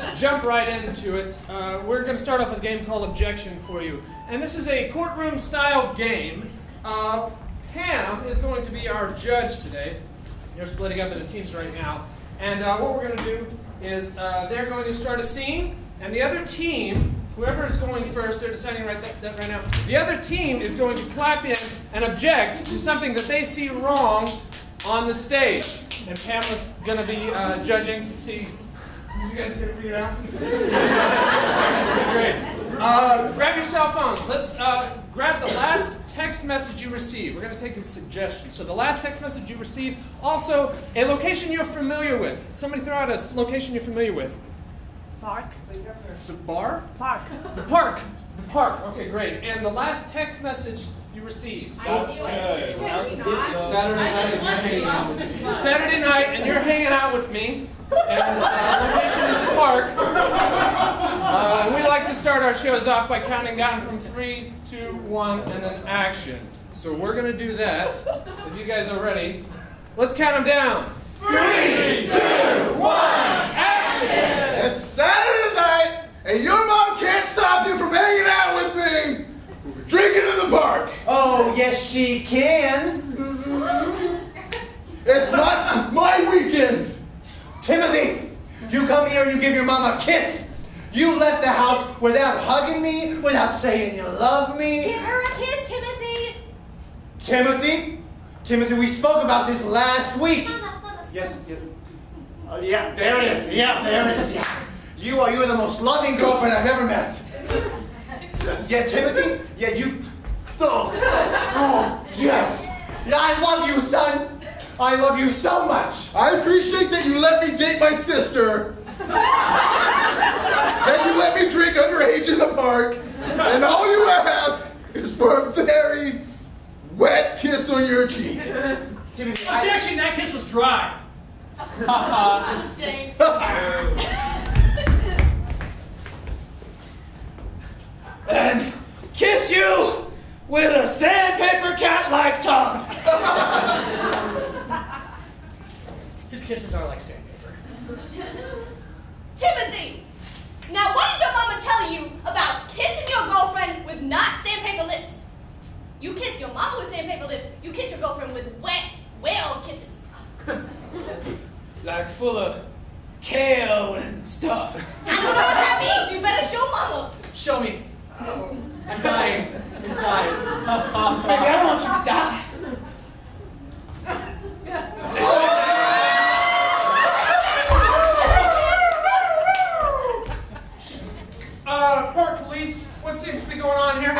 just jump right into it. Uh, we're going to start off with a game called Objection for you. And this is a courtroom style game. Uh, Pam is going to be our judge today. You're splitting up into teams right now. And uh, what we're going to do is uh, they're going to start a scene, and the other team, whoever is going first, they're deciding right, that, that right now, the other team is going to clap in and object to something that they see wrong on the stage. And Pam is going to be uh, judging to see. Did you guys get it figured out? Great. Uh, grab your cell phones. Let's uh, grab the last text message you received. We're going to take a suggestion. So the last text message you received, also a location you're familiar with. Somebody throw out a location you're familiar with. Park. The bar? Park. The park. The park. Okay, great. And the last text message you received. Saturday night, and you're hanging out with me. Saturday night, and you're hanging out with me. And uh, location is the park. Uh, and we like to start our shows off by counting down from three, two, one, and then action. So we're gonna do that. If you guys are ready, let's count them down. Three, two, one, action! It's Saturday night, and your mom can't stop you from hanging out with me. We're drinking in the park. Oh, yes, she can. It's my, it's my weekend. Timothy, you come here and you give your mom a kiss. You left the house without hugging me, without saying you love me. Give her a kiss, Timothy. Timothy, Timothy, we spoke about this last week. Yes. yeah. Oh, yeah, there it is. Yeah, there it is. Yeah. You are you are the most loving girlfriend I've ever met. Yeah, Timothy. Yeah, you. Oh, oh yes. Yeah, I love you, son. I love you so much. I appreciate that you let me date my sister. that you let me drink underage in the park. And all you ask is for a very wet kiss on your cheek. Timothy, I, Objection, that kiss was dry. Sustained. and kiss you with a sandpaper cat-like tongue. His kisses are like sandpaper. Timothy! Now, what did your mama tell you about kissing your girlfriend with not sandpaper lips? You kiss your mama with sandpaper lips. You kiss your girlfriend with wet whale kisses. Like full of kale and stuff. I don't know what that means. You better show mama. Show me. Oh. I'm dying inside. Baby, I don't want you to die. Uh, park police, what seems to be going on here?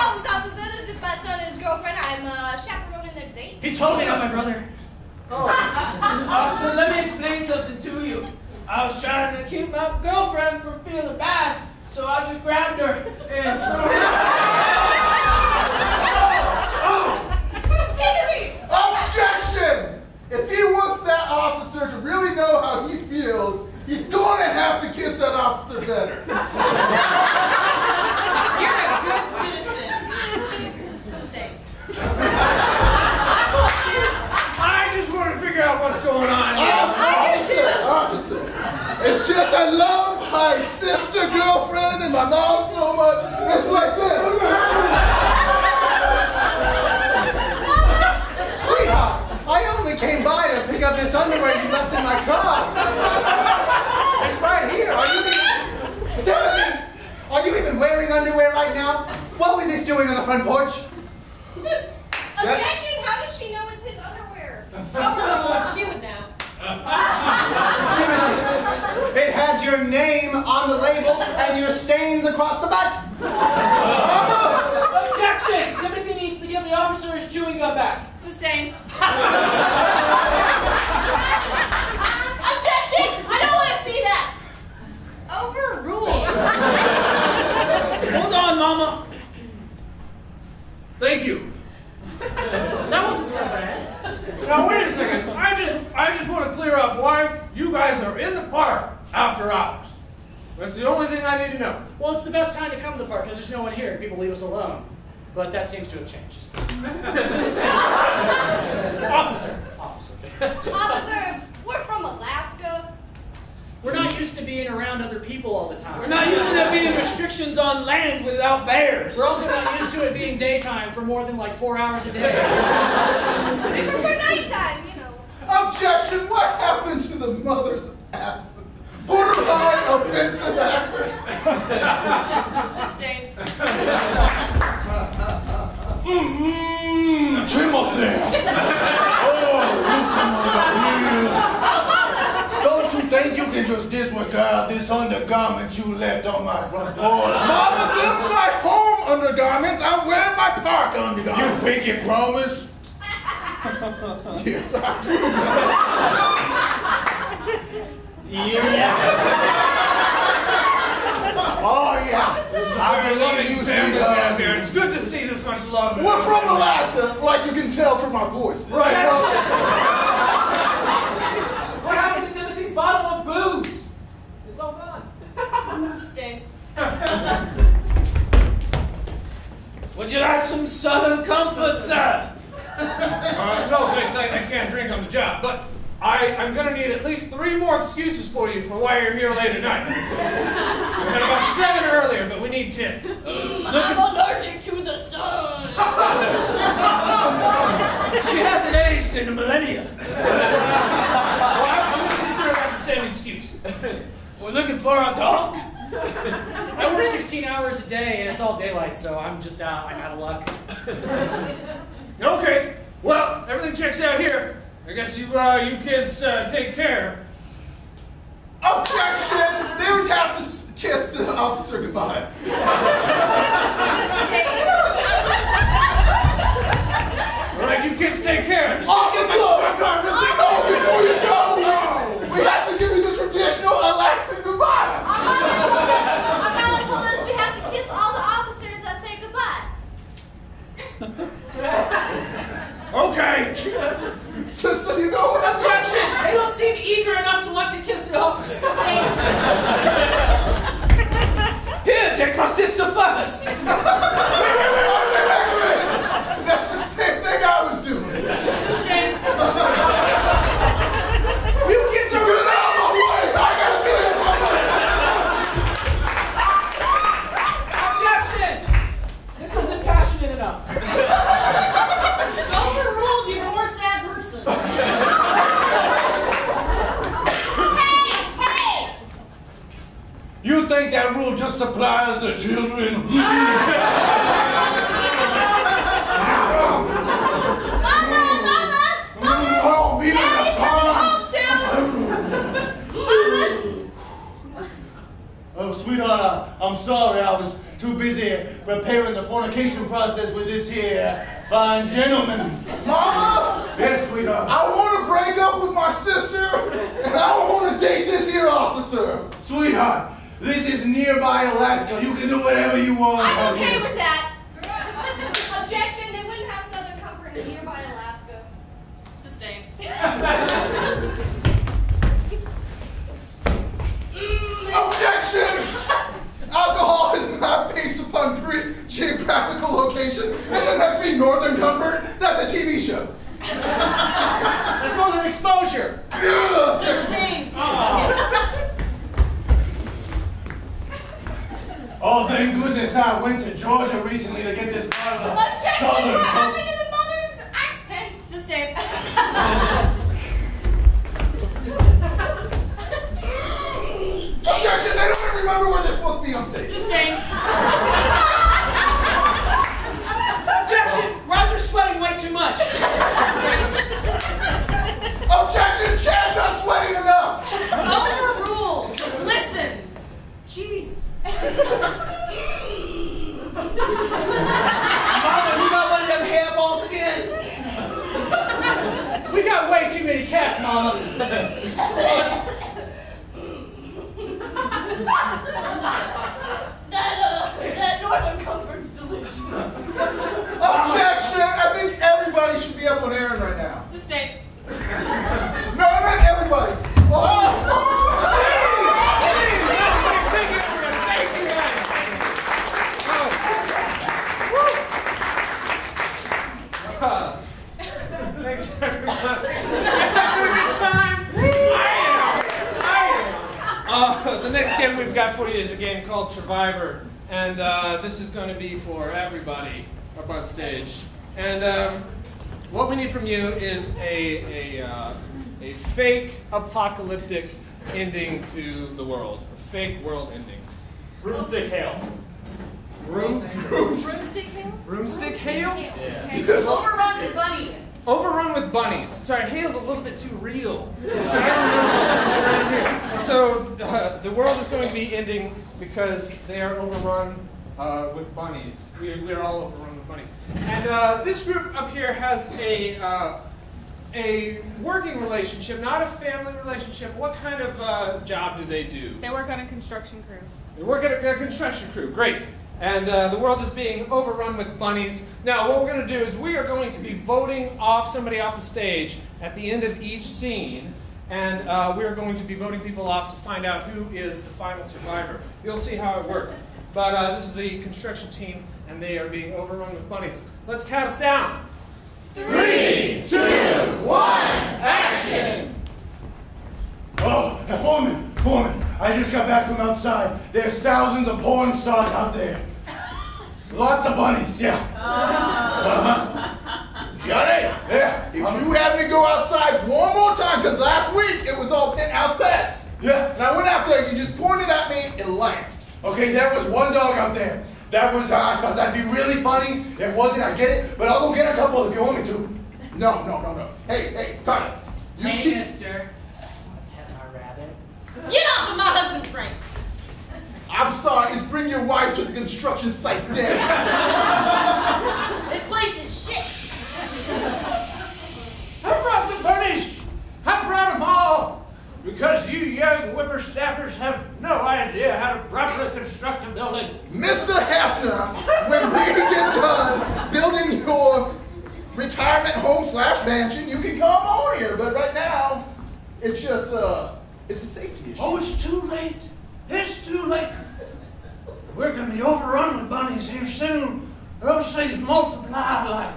Hey, problems, officer. This is just my son and his girlfriend. I'm uh, chaperoning their date. He's totally not my brother. Oh. officer, let me explain something to you. I was trying to keep my girlfriend from feeling bad, so I just grabbed her and. Timothy! Objection! If he wants that officer to really know how he feels, he's going to have to kiss that officer better. You're a good citizen. Sustained. I just want to figure out what's going on here. Officer, officer. Just I love my sister girlfriend and my mom so much. It's like this. Sweetheart, I only came by to pick up this underwear you left in my car. It's right here. Are you even, are you even wearing underwear right now? What was this doing on the front porch? Objection! How does she know it's his underwear? Overruled. She would know. Timothy, it has your name on the label and your stains across the butt. Objection! Timothy needs to give the officer his chewing gum back. Sustained. Objection! I don't want to see that. Overruled. Hold on, Mama. Thank you. That wasn't so bad. Now wait a second. I just I just want to clear up why you guys are in the park after hours. That's the only thing I need to know. Well, it's the best time to come to the park because there's no one here and people leave us alone. But that seems to have changed. Officer. Officer. Officer, we're from Alaska. We're not used to being around other people all the time. We're not used to there being restrictions on land without bears. We're also not used to it being daytime for more than like four hours a day. I prefer nighttime, you know. Objection! What happened to the mother's acid? Borderline offensive acid. Sustained. Mmm, Timothy. Oh, you come over here. Don't you think you can just disregard this undergarment you left on my front porch? Mama, them's my home undergarments. I'm wearing my park undergarments. You pinky promise? yes, I do. Yeah. Oh, yeah. I believe you, sweetheart. It's good to see this much love. We're from Alaska, like you can tell from my our voices. What happened to Timothy's bottle of booze? It's all gone. Sustained. Would you like some Southern comfort, sir? Uh, no thanks, I, I can't drink on the job, but I, I'm gonna need at least three more excuses for you for why you're here late at night. We had about seven earlier, but we need ten. I'm allergic to the sun. She hasn't aged in a millennia. Well, I'm, I'm gonna consider that the same excuse. We're looking for a dog. I work 16 hours a day and it's all daylight, so I'm just out. I'm out of luck. Okay, well, everything checks out here. I guess you, uh, you kids uh, take care. Objection! They would have to kiss the officer goodbye. All right, you kids take care. Officer! No, before you go, we have to give you the traditional Alaskan goodbye. Our mama told us we have to kiss all the officers that say goodbye. Okay. Sister, you know what? Objection! They don't seem eager enough to want to kiss the officer. Sustained. Here, take my sister first. That's the same thing I was doing. Sustained. You kids are Get out of my way! I gotta see it. Objection! This isn't passionate enough. Overruled, you poor sad person. Hey, hey! You think that rule just applies to children? Mama, mama! Oh, Daddy's coming home soon! Mama! Oh, sweetheart, I, I'm sorry. I was too busy preparing the fornication process with this here fine gentleman. Mama! Yes, sweetheart. I want to break up with my sister, and I don't want to date this here officer. Sweetheart, this is nearby Alaska. You can do whatever you want. I'm okay with that. Objection, they wouldn't have Southern Comfort in nearby Alaska. Sustained. Objection! Alcohol is not based upon geographical location. It doesn't have to be Northern Comfort. Thank goodness I went to Georgia recently to get this bottle of Objection! Southern What happened to the mother's accent? Sustained. Objection! They don't even remember where they're supposed to be on stage. Sustained. Objection! Roger's sweating way too much. Objection! Chad's not sweating enough. Overruled. Listens. Jeez. Mama, you got one of them hairballs again? We got way too many cats, Mama. That Uh, the next game we've got for you is a game called Survivor, and uh, this is going to be for everybody up on stage. And um, what we need from you is a a, uh, a fake apocalyptic ending to the world, a fake world ending. Broomstick hail. Room Broomstick hail? broomstick hail. Okay. Overrun with bunnies. Overrun with bunnies. Sorry, hail's a little bit too real. And so uh, the world is going to be ending because they are overrun uh, with bunnies. We, we're all overrun with bunnies. And uh, this group up here has a uh, a working relationship, not a family relationship. What kind of uh, job do they do? They work on a construction crew. They work at a, a construction crew. Great. And uh, the world is being overrun with bunnies. Now, what we're going to do is we are going to be voting off somebody off the stage at the end of each scene. And uh, we are going to be voting people off to find out who is the final survivor. You'll see how it works. But uh, this is the construction team, and they are being overrun with bunnies. Let's count us down. Three, two, one, action! Oh, now, Foreman, Foreman, I just got back from outside. There's thousands of porn stars out there. Lots of bunnies, yeah. Uh-huh. Johnny, yeah. If you have me go outside one more time, because last week it was all penthouse pets. Yeah. And I went out there, you just pointed at me and laughed. Okay, there was one dog out there. That was, uh, I thought that'd be really funny. It wasn't, I get it, but I'll go get a couple if you want me to. No, no, no, no. Hey, hey, Carter. You Hey, keep. mister. Pet my rabbit. Get off of my husband's brain. I'm sorry, it's bring your wife to the construction site day. This place is shit. I brought the bunnies. I brought them all. Because you young whippersnappers have no idea how to properly construct a building. Mr. Hefner, when we get done building your retirement home slash mansion, you can come on here. But right now, it's just, uh, it's a safety issue. Oh, it's too late. It's too late. We're going to be overrun with bunnies here soon. Those things multiply like.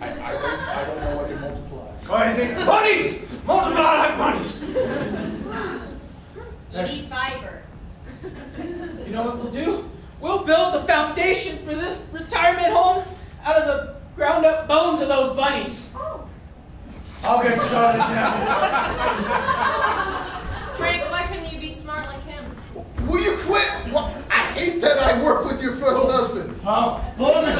I, I, don't, I don't know what to multiply. Go ahead, Bunnies! Multiply like bunnies! You need fiber. You know what we'll do? We'll build the foundation for this retirement home out of the ground up bones of those bunnies. I'll get started now. Frank, why couldn't you be smart like him? Will you quit? What? I hate that I work with your first husband. Uh, Foreman!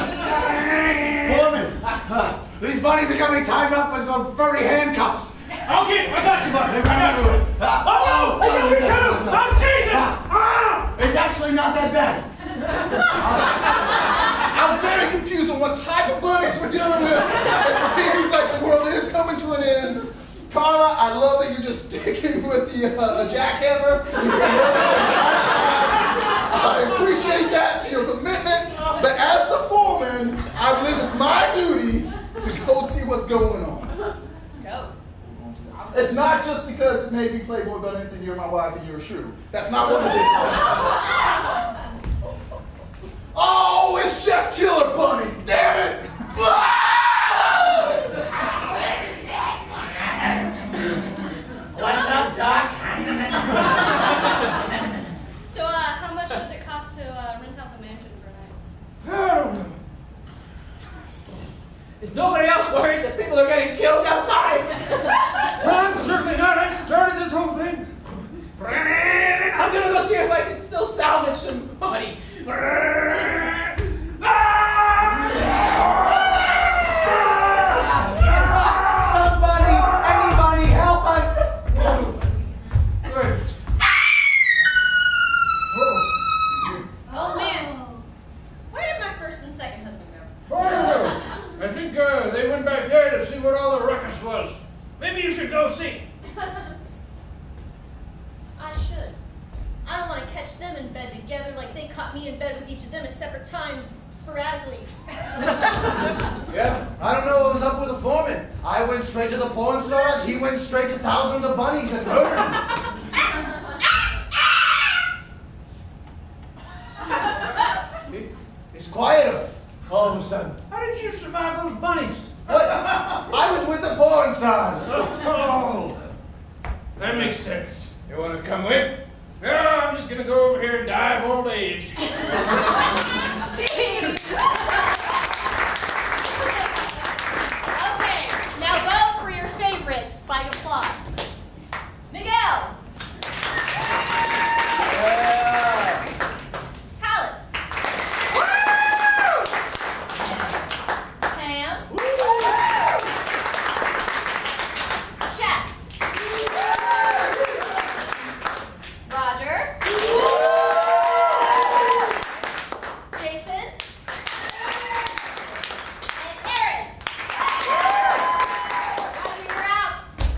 Foreman! Uh, these bodies are coming tied up with uh, furry handcuffs. Okay, I got you, They buddy. ran into it. Uh, Oh, no! I got you too! Oh, Jesus! Ah! It's actually not that bad. I'm very confused on what type of bunnies we're dealing with. It seems like the world is coming to an end. Carla, I love that you're just sticking with the uh, jackhammer. I appreciate that, your commitment. But as the foreman, I believe it's my duty to go see what's going on. Go. It's not just because it may be Playboy Bunnies and you're my wife and you're a shrew. That's not what it is. Oh, it's just killer bunnies. Damn it! What's up, Doc? So, uh, how much does it cost to uh, rent out the mansion for a night? I don't know. Is nobody else worried that people are getting killed outside? well, I'm certainly not. I started this whole thing. I'm gonna go see if I can still salvage some money. Somebody, thousands of bunnies and murdered them. It- It's quieter all of a sudden. How did you survive those bunnies? What? I was with the porn porn stars. Oh, that makes sense. You want to come with? Yeah, I'm just gonna go over here and die of old age. Okay, now vote for your favorite spike applause. Miguel. Palace. Pam. Shaq. Roger. Jason. And Aaron. Roger, you're out.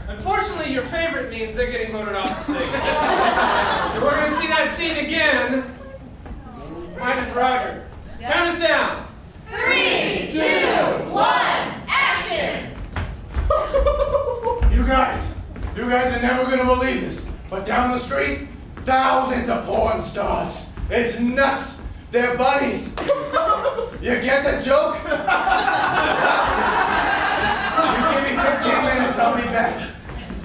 Unfortunately, your favorite means they're getting voted off the stage. so we're going to see that scene again. Minus Roger. Count us down. Three, two, one, action! You guys, you guys are never gonna believe this, but down the street, thousands of porn stars. It's nuts. They're buddies. You get the joke? you give me 15 minutes, I'll be back.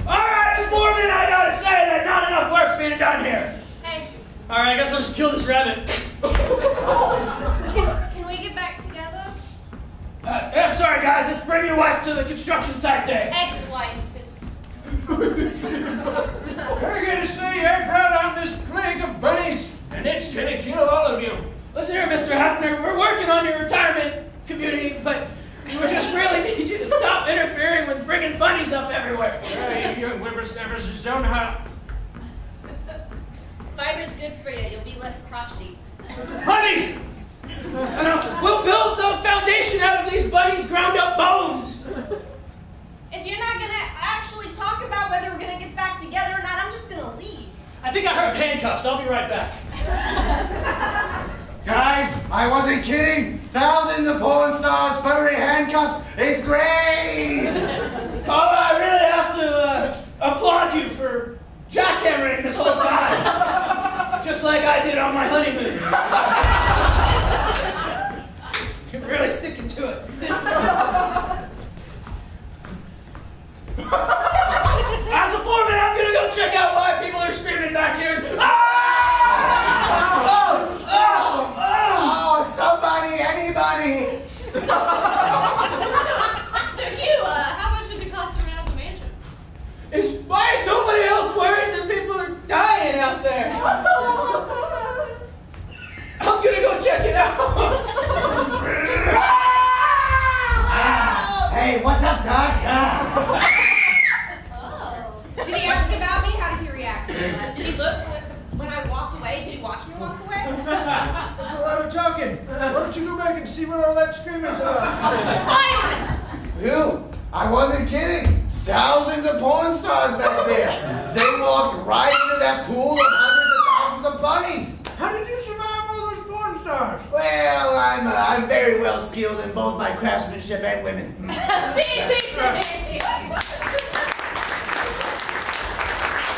All right, as foreman, I gotta say that not enough work's being done here. Hey, All right, I guess I'll just kill this rabbit. can, can we get back together? Uh, I'm sorry, guys. Let's bring your wife to the construction site day. Ex-wife, it's... We're gonna see you're brought on this plague of bunnies, and it's gonna kill all of you. Listen here, Mr. Hefner. We're working on your retirement community, but we just really need you to stop interfering with bringing bunnies up everywhere. Yeah, you young whippersnappers just don't know. Fiber's good for you, you'll be less crotchety. Bunnies! I know. We'll build the foundation out of these bunnies' ground up bones. If you're not gonna actually talk about whether we're gonna get back together or not, I'm just gonna leave. I think I heard handcuffs. I'll be right back. Guys, I wasn't kidding. Thousands of porn stars, furry handcuffs. It's great. Paula, I really have to uh, applaud you for jackhammering this whole time. Just like I did on my honeymoon. You're really sticking to it. As a foreman, I'm gonna go check out why people are screaming back here. Ah! Oh! Oh! Oh! Oh, somebody, anybody. So Hugh, uh, how much does it cost to rent out the mansion? Is, why is nobody else worried that people are dying out there? I'm gonna go check it out. Hey, what's up, Doc? Ah. Oh. Did he ask about me? How did he react? Uh, did he look when- when I walked away? Did he watch me walk away? That's a lot of talking. Why don't you go back and see what all that screaming's about? Fire! You, I wasn't kidding. Thousands of porn stars back there. They right into that pool of hundreds of thousands of bunnies. How did you survive all those porn stars? Well, I'm uh, I'm very well skilled in both my craftsmanship and women. see, see, see.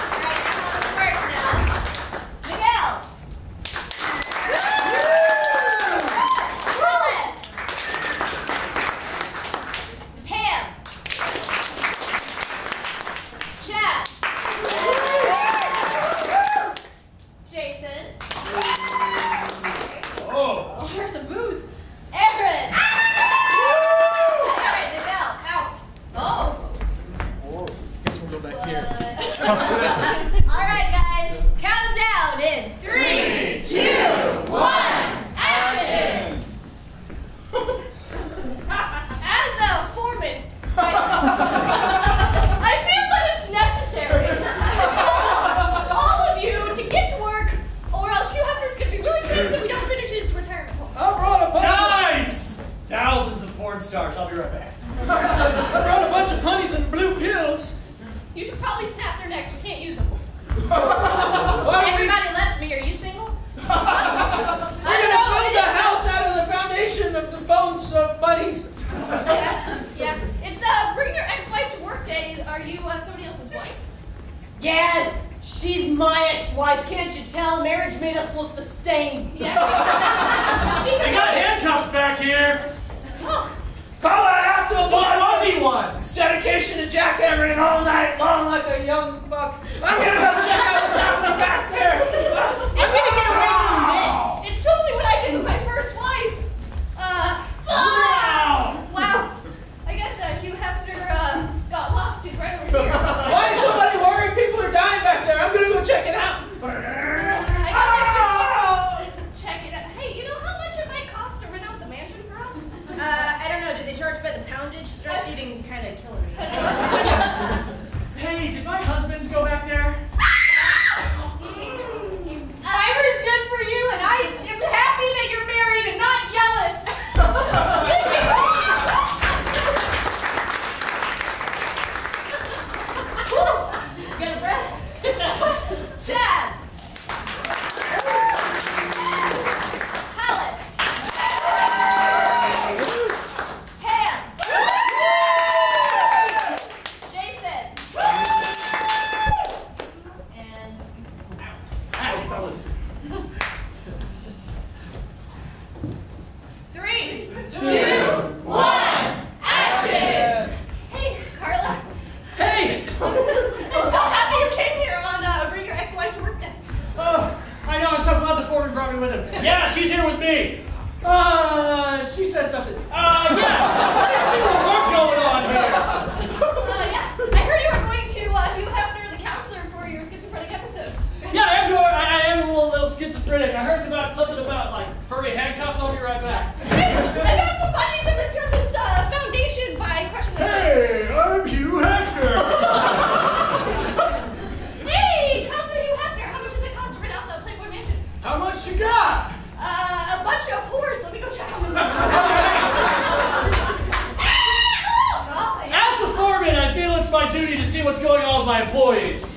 Alright, come on, let's work now. Miguel. Willis. Pam. Chad. Jason. Oh. Oh, where's the booze? Aaron. Alright, Miguel, out. Oh. Guess we'll go back here. Yeah, she's my ex-wife. Can't you tell? Marriage made us look the same. They got handcuffs back here. Oh. Call her after the fuzzy one. Dedication to jackhammering all night long like a young buck. I'm gonna go check out what's happening back there. they charge by the poundage. Stress eating is kind of killing me. hey, did my husband? my employees.